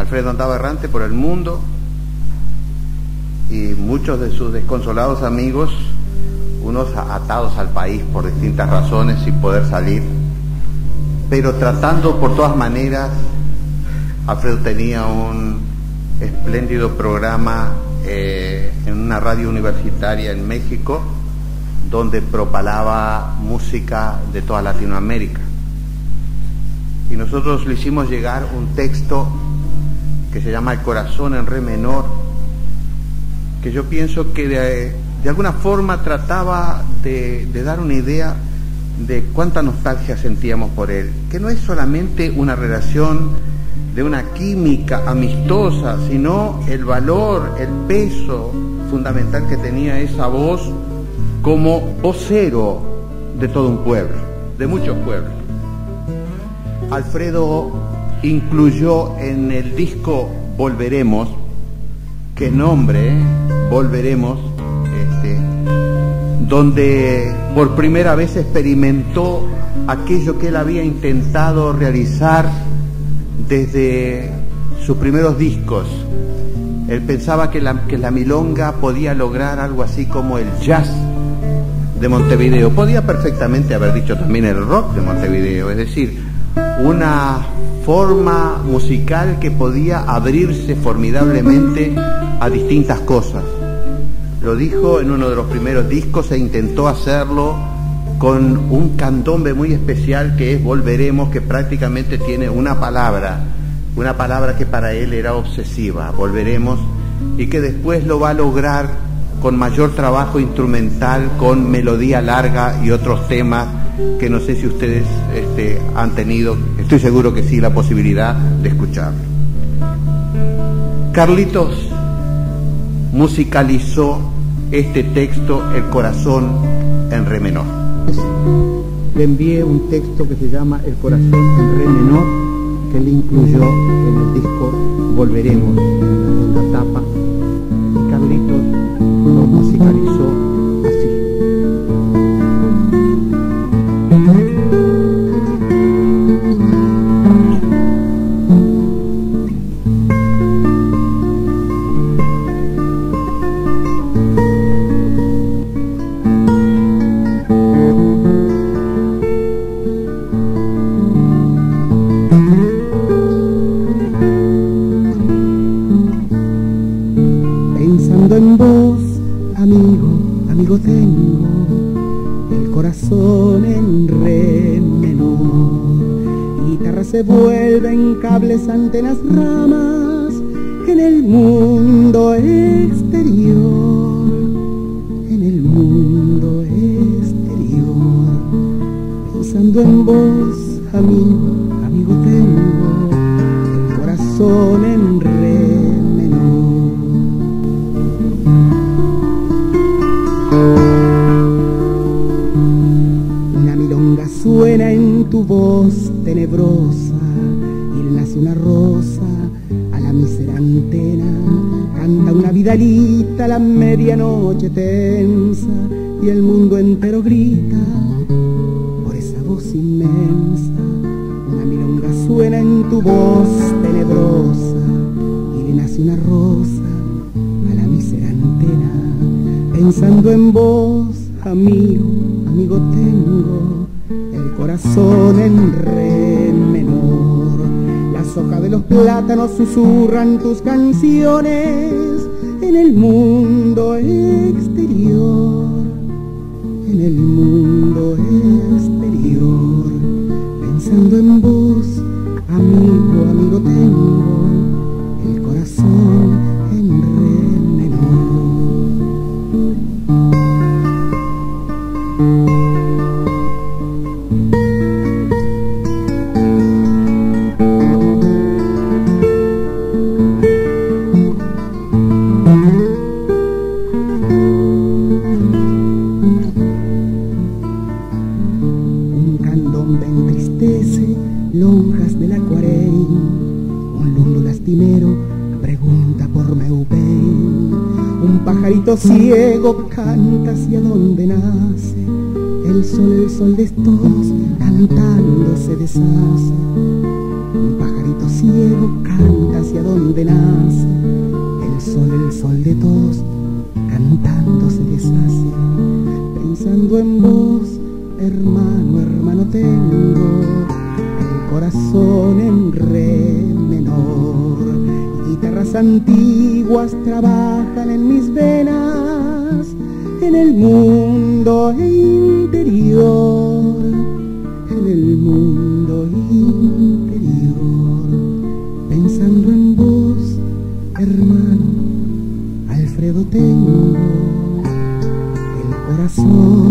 Alfredo andaba errante por el mundo y muchos de sus desconsolados amigos, unos atados al país por distintas razones sin poder salir, pero tratando por todas maneras, Alfredo tenía un espléndido programa eh, en una radio universitaria en México, donde propalaba música de toda Latinoamérica. Y nosotros le hicimos llegar un texto que se llama El corazón en re menor, que yo pienso que de, alguna forma trataba de, dar una idea de cuánta nostalgia sentíamos por él, que no es solamente una relación de una química amistosa, sino el valor, el peso fundamental que tenía esa voz como vocero de todo un pueblo, de muchos pueblos. Alfredo incluyó en el disco Volveremos, que nombre, Volveremos, este, donde por primera vez experimentó aquello que él había intentado realizar desde sus primeros discos. Él pensaba que la, que la milonga podía lograr algo así como el jazz de Montevideo. Podía perfectamente haber dicho también el rock de Montevideo, es decir, una forma musical que podía abrirse formidablemente a distintas cosas. Lo dijo en uno de los primeros discos e intentó hacerlo con un candombe muy especial que es Volveremos, que prácticamente tiene una palabra, una palabra que para él era obsesiva, Volveremos, y que después lo va a lograr con mayor trabajo instrumental, con melodía larga y otros temas que no sé si ustedes este, han tenido, estoy seguro que sí, la posibilidad de escuchar. Carlitos musicalizó este texto, El corazón en re menor. Le envié un texto que se llama El corazón en re menor, que le incluyó en el disco Volveremos, en la tapa cables, antenas, ramas en el mundo exterior, en el mundo exterior, pensando en vos, amigo, amigo tenebrosa una rosa a la mísera antena, canta una vidalita a la medianoche tensa y el mundo entero grita por esa voz inmensa. Una milonga suena en tu voz tenebrosa y le nace una rosa a la mísera antena, pensando en vos, amigo, amigo tengo el corazón en re menor hojas de los plátanos susurran tus canciones en el mundo exterior, en el mundo exterior, pensando en vos, amigo, amigo tengo ciego canta hacia donde nace. El sol, el sol de estos cantando se deshace. Un pajarito ciego canta hacia donde nace. El sol, el sol de todos, cantando se deshace, pensando en vos, hermano, hermano tengo corazón en re menor. Guitarras antiguas trabajan en mis venas, en el mundo interior, en el mundo interior, pensando en vos, hermano, Alfredo tengo el corazón.